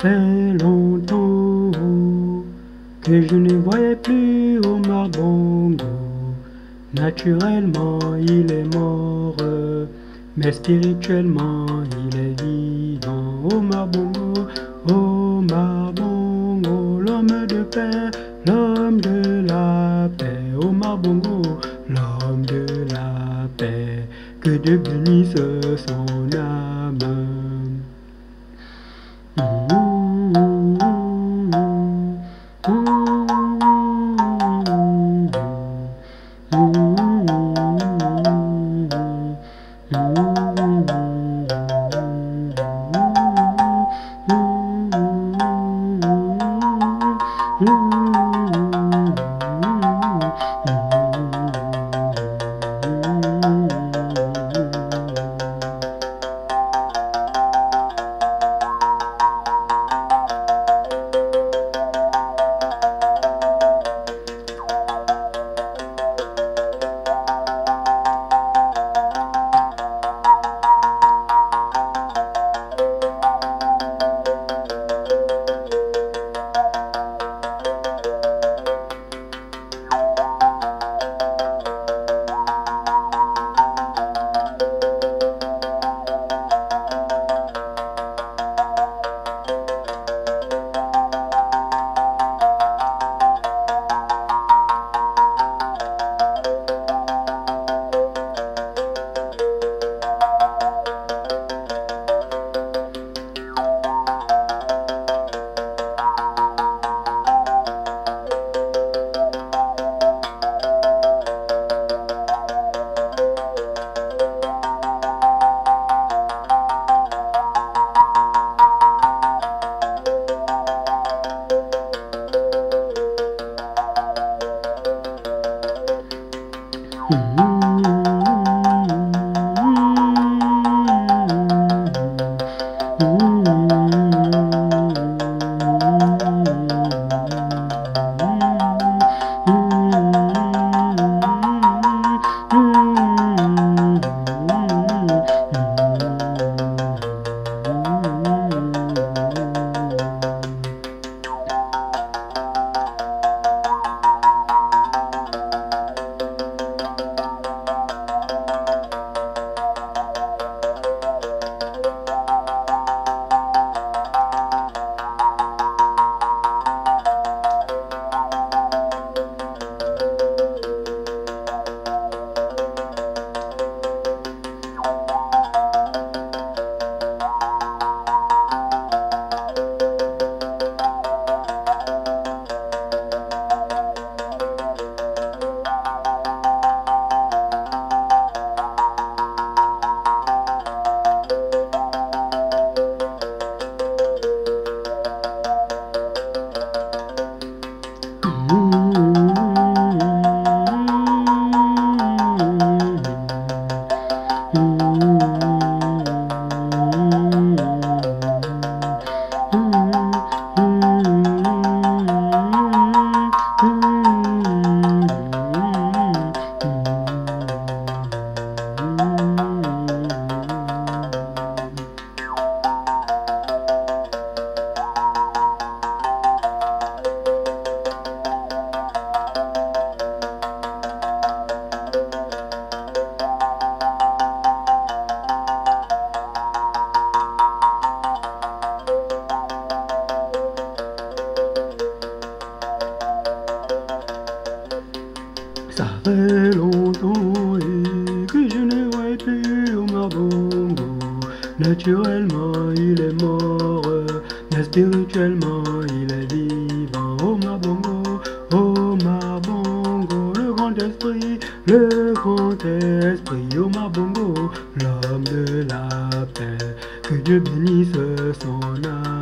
Fait longtemps que je ne voyais plus Omar Bongo. Naturellement, il est mort, mais spirituellement, il est vivant. Omar Bongo, Omar Bongo, l'homme de paix, l'homme de la paix. Omar Bongo, l'homme de la paix, que Dieu bénisse son you. Naturellement, il est mort, mais spirituellement, il est vivant. Omar Bongo, Omar Bongo, le grand esprit, le grand esprit. Omar Bongo, l'homme de la paix. Que Dieu bénisse son âme.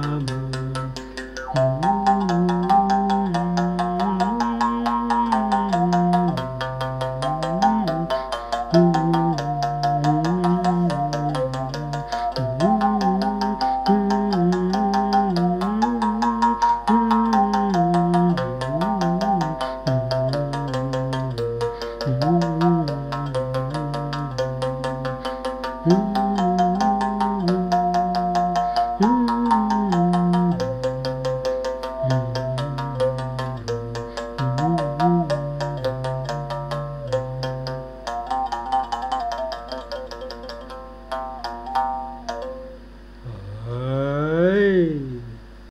Mm-hmm.